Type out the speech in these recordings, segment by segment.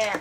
Yeah.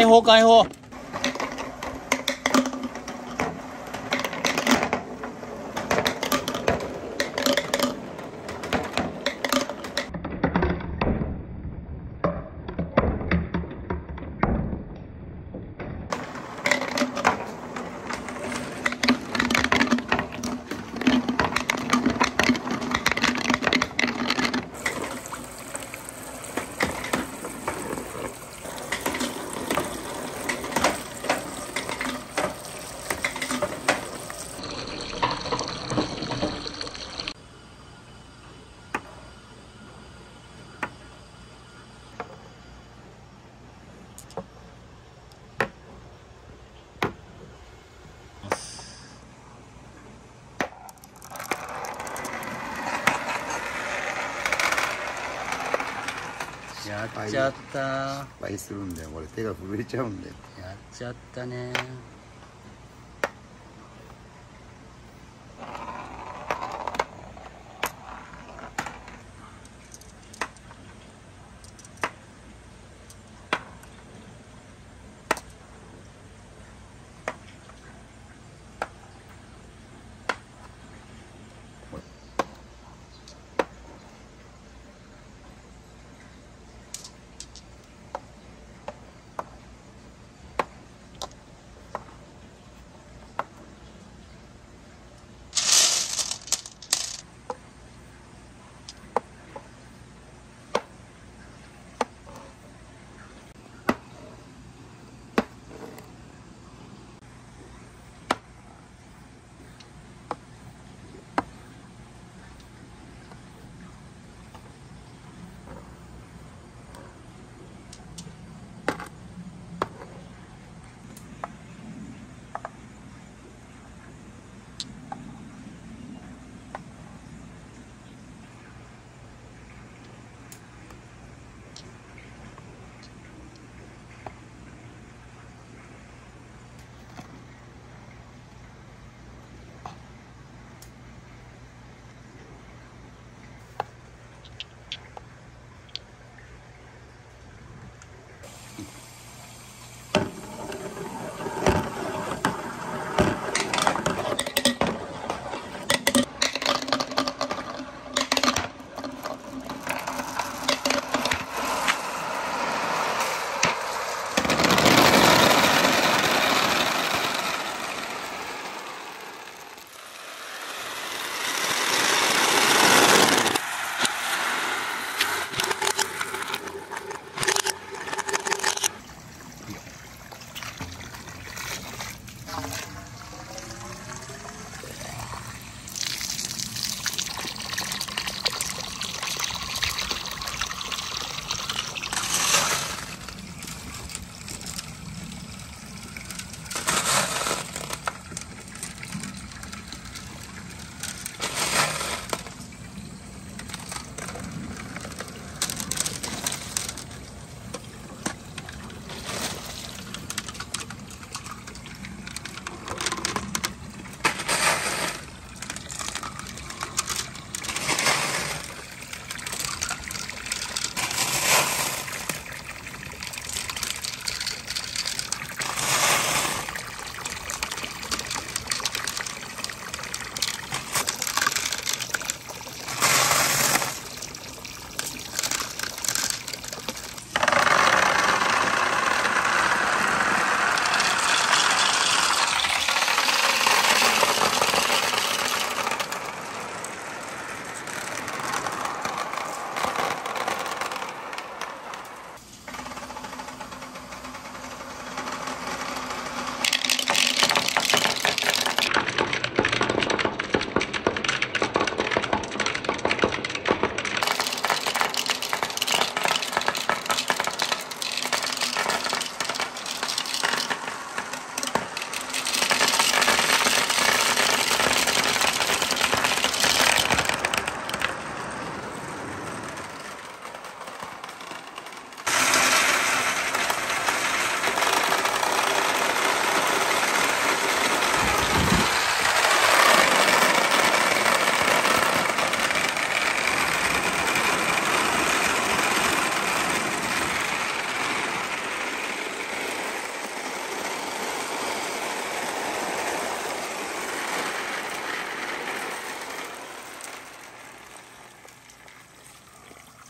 解放解放。っちゃった。や失敗するんだよ。俺手が震えちゃうんだよ。っちゃったね